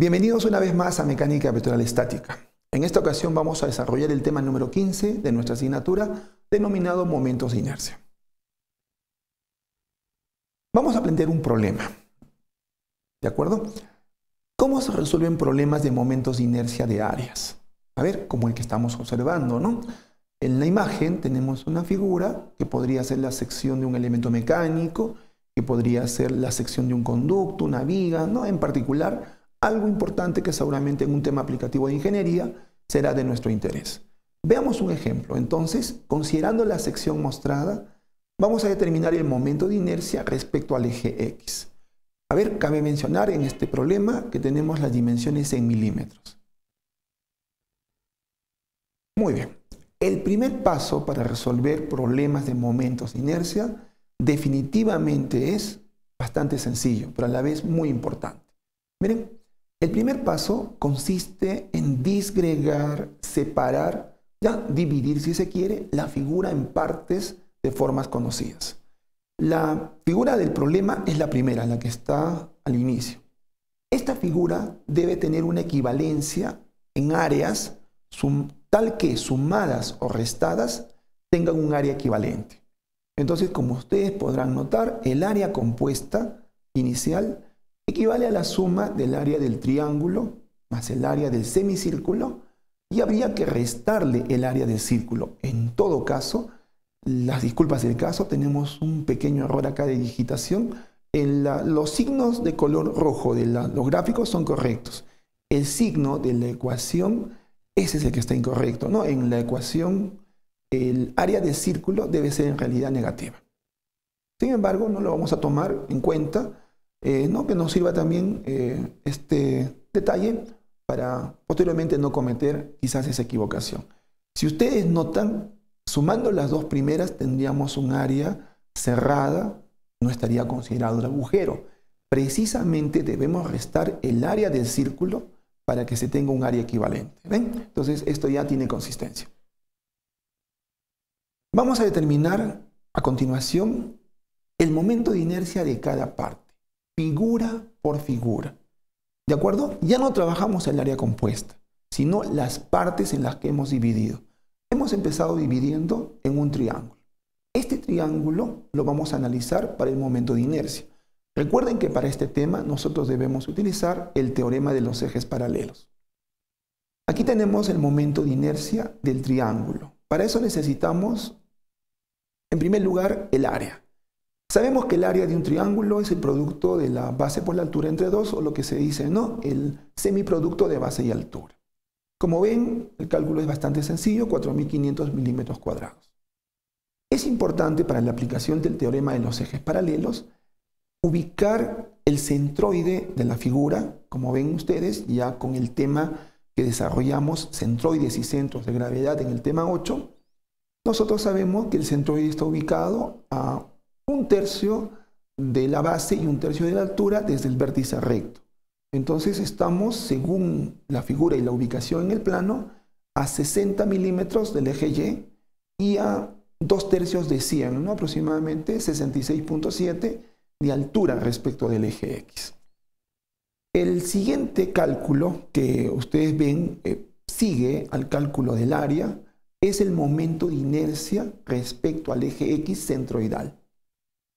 Bienvenidos una vez más a Mecánica Vectorial Estática. En esta ocasión vamos a desarrollar el tema número 15 de nuestra asignatura denominado momentos de inercia. Vamos a plantear un problema. ¿De acuerdo? ¿Cómo se resuelven problemas de momentos de inercia de áreas? A ver, como el que estamos observando, ¿no? En la imagen tenemos una figura que podría ser la sección de un elemento mecánico, que podría ser la sección de un conducto, una viga, ¿no? En particular, algo importante que seguramente en un tema aplicativo de ingeniería será de nuestro interés. Veamos un ejemplo. Entonces, considerando la sección mostrada, vamos a determinar el momento de inercia respecto al eje X. A ver, cabe mencionar en este problema que tenemos las dimensiones en milímetros. Muy bien. El primer paso para resolver problemas de momentos de inercia definitivamente es bastante sencillo, pero a la vez muy importante. Miren, el primer paso consiste en disgregar, separar, ya dividir si se quiere, la figura en partes de formas conocidas. La figura del problema es la primera, la que está al inicio. Esta figura debe tener una equivalencia en áreas tal que sumadas o restadas tengan un área equivalente. Entonces, como ustedes podrán notar, el área compuesta inicial equivale a la suma del área del triángulo más el área del semicírculo y habría que restarle el área del círculo. En todo caso, las disculpas del caso, tenemos un pequeño error acá de digitación. En los signos de color rojo de los gráficos son correctos. El signo de la ecuación, ese es el que está incorrecto. ¿no? En la ecuación, el área del círculo debe ser en realidad negativa. Sin embargo, no lo vamos a tomar en cuenta eh, ¿no? que nos sirva también eh, este detalle para posteriormente no cometer quizás esa equivocación. Si ustedes notan, sumando las dos primeras tendríamos un área cerrada, no estaría considerado el agujero. Precisamente debemos restar el área del círculo para que se tenga un área equivalente. Entonces esto ya tiene consistencia. Vamos a determinar a continuación el momento de inercia de cada parte figura por figura. ¿De acuerdo? Ya no trabajamos el área compuesta, sino las partes en las que hemos dividido. Hemos empezado dividiendo en un triángulo. Este triángulo lo vamos a analizar para el momento de inercia. Recuerden que para este tema nosotros debemos utilizar el teorema de los ejes paralelos. Aquí tenemos el momento de inercia del triángulo. Para eso necesitamos, en primer lugar, el área. Sabemos que el área de un triángulo es el producto de la base por la altura entre dos, o lo que se dice, ¿no? El semiproducto de base y altura. Como ven, el cálculo es bastante sencillo, 4.500 milímetros cuadrados. Es importante para la aplicación del teorema de los ejes paralelos ubicar el centroide de la figura, como ven ustedes, ya con el tema que desarrollamos, centroides y centros de gravedad en el tema 8, nosotros sabemos que el centroide está ubicado a un tercio de la base y un tercio de la altura desde el vértice recto. Entonces estamos, según la figura y la ubicación en el plano, a 60 milímetros del eje Y y a dos tercios de 100, ¿no? aproximadamente 66.7 de altura respecto del eje X. El siguiente cálculo que ustedes ven eh, sigue al cálculo del área, es el momento de inercia respecto al eje X centroidal.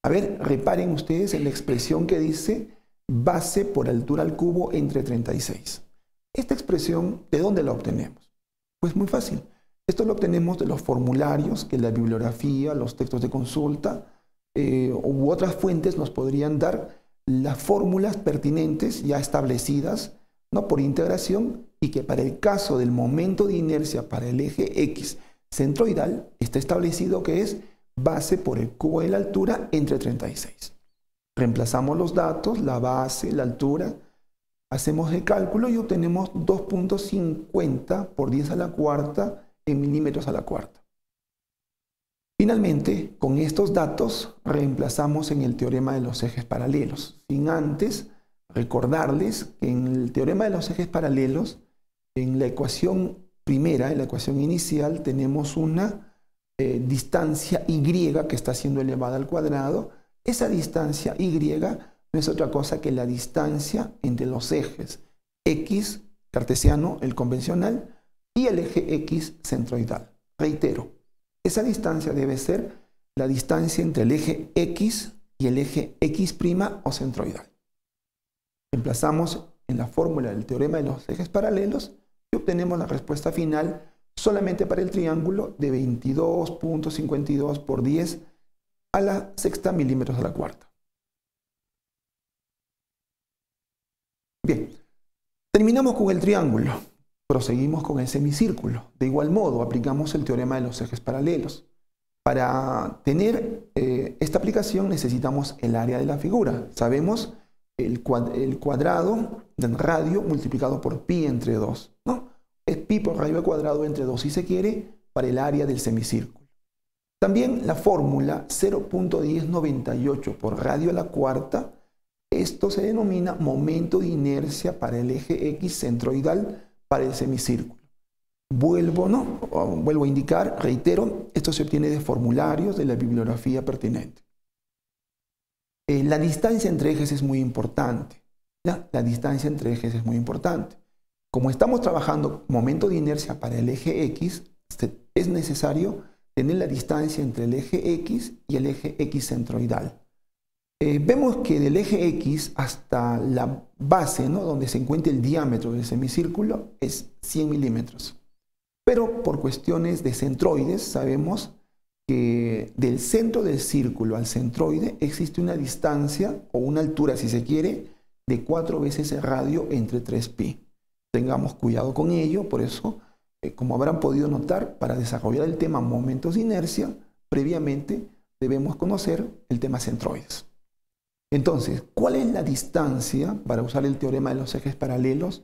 A ver, reparen ustedes en la expresión que dice base por altura al cubo entre 36. Esta expresión, ¿de dónde la obtenemos? Pues muy fácil. Esto lo obtenemos de los formularios que la bibliografía, los textos de consulta eh, u otras fuentes nos podrían dar las fórmulas pertinentes ya establecidas ¿no? por integración y que para el caso del momento de inercia para el eje X centroidal está establecido que es base por el cubo de la altura entre 36. Reemplazamos los datos, la base, la altura, hacemos el cálculo y obtenemos 2.50 por 10 a la cuarta en milímetros a la cuarta. Finalmente, con estos datos reemplazamos en el teorema de los ejes paralelos, sin antes recordarles que en el teorema de los ejes paralelos, en la ecuación primera, en la ecuación inicial, tenemos una eh, distancia y que está siendo elevada al cuadrado, esa distancia y no es otra cosa que la distancia entre los ejes X cartesiano, el convencional, y el eje X centroidal. Reitero, esa distancia debe ser la distancia entre el eje X y el eje X' o centroidal. Emplazamos en la fórmula del teorema de los ejes paralelos y obtenemos la respuesta final solamente para el triángulo de 22.52 por 10 a la sexta milímetros a la cuarta. Bien, terminamos con el triángulo. Proseguimos con el semicírculo. De igual modo, aplicamos el teorema de los ejes paralelos. Para tener eh, esta aplicación necesitamos el área de la figura. Sabemos el, cuadrado del radio multiplicado por pi entre 2. ¿no? Pi por radio al cuadrado entre 2 si se quiere para el área del semicírculo. También la fórmula 0.1098 por radio a la cuarta, esto se denomina momento de inercia para el eje X centroidal para el semicírculo. Vuelvo a indicar, reitero, esto se obtiene de formularios de la bibliografía pertinente. Eh, la distancia entre ejes es muy importante. La distancia entre ejes es muy importante. Como estamos trabajando momento de inercia para el eje X, es necesario tener la distancia entre el eje X y el eje X centroidal. Eh, vemos que del eje X hasta la base, ¿no? donde se encuentra el diámetro del semicírculo, es 100 milímetros. Pero por cuestiones de centroides sabemos que del centro del círculo al centroide existe una distancia o una altura, si se quiere, de cuatro veces el radio entre 3pi. Tengamos cuidado con ello, por eso, eh, como habrán podido notar, para desarrollar el tema momentos de inercia, previamente debemos conocer el tema centroides. Entonces, ¿cuál es la distancia, para usar el teorema de los ejes paralelos,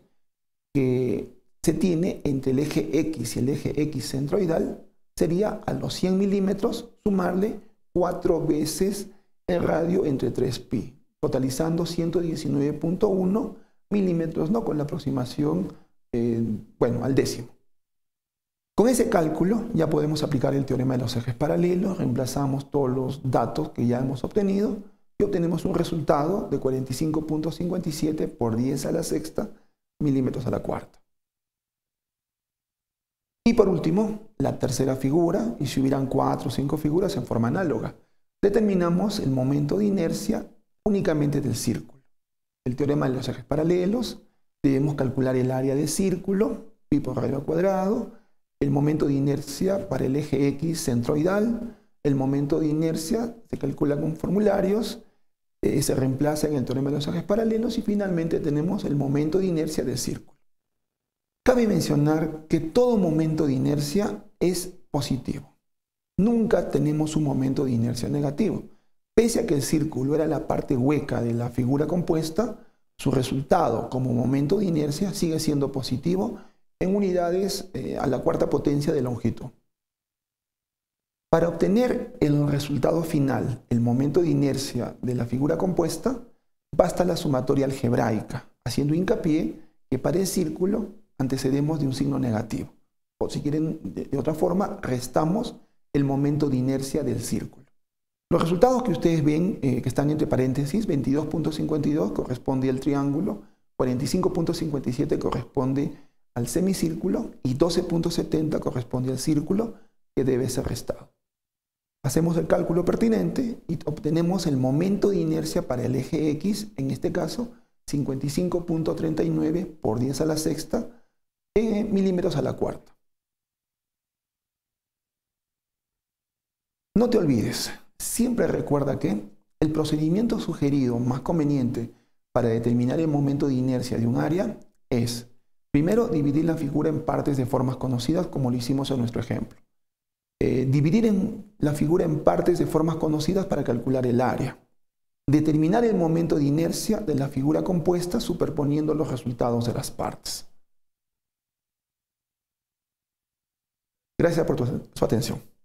que se tiene entre el eje X y el eje X centroidal, sería a los 100 milímetros sumarle cuatro veces el radio entre 3pi, totalizando 119.1 milímetros, ¿no? con la aproximación, eh, bueno, al décimo. Con ese cálculo ya podemos aplicar el teorema de los ejes paralelos, reemplazamos todos los datos que ya hemos obtenido y obtenemos un resultado de 45.57 por 10 a la sexta milímetros a la cuarta. Y por último, la tercera figura, y si hubieran cuatro o cinco figuras en forma análoga, determinamos el momento de inercia únicamente del círculo. El teorema de los ejes paralelos, debemos calcular el área de círculo, pi por radio cuadrado, el momento de inercia para el eje X centroidal, el momento de inercia se calcula con formularios, eh, se reemplaza en el teorema de los ejes paralelos y finalmente tenemos el momento de inercia del círculo. Cabe mencionar que todo momento de inercia es positivo. Nunca tenemos un momento de inercia negativo. Pese a que el círculo era la parte hueca de la figura compuesta, su resultado como momento de inercia sigue siendo positivo en unidades eh, a la cuarta potencia de longitud. Para obtener el resultado final, el momento de inercia de la figura compuesta, basta la sumatoria algebraica, haciendo hincapié que para el círculo antecedemos de un signo negativo. O si quieren, de, otra forma, restamos el momento de inercia del círculo. Los resultados que ustedes ven, eh, que están entre paréntesis, 22.52 corresponde al triángulo, 45.57 corresponde al semicírculo y 12.70 corresponde al círculo que debe ser restado. Hacemos el cálculo pertinente y obtenemos el momento de inercia para el eje X, en este caso 55.39 por 10 a la sexta, milímetros a la cuarta. No te olvides, siempre recuerda que el procedimiento sugerido más conveniente para determinar el momento de inercia de un área es, primero, dividir la figura en partes de formas conocidas, como lo hicimos en nuestro ejemplo. Eh, dividir en la figura en partes de formas conocidas para calcular el área. Determinar el momento de inercia de la figura compuesta superponiendo los resultados de las partes. Gracias por su atención.